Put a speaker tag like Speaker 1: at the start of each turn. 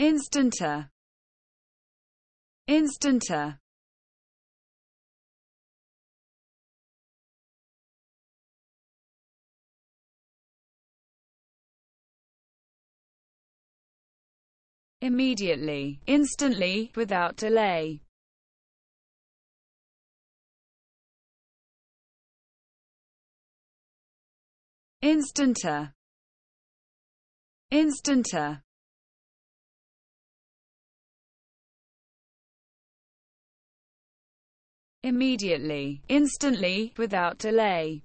Speaker 1: instanter. Instanter. Immediately, instantly, without delay. Instanter. Instanter Immediately, instantly, without delay.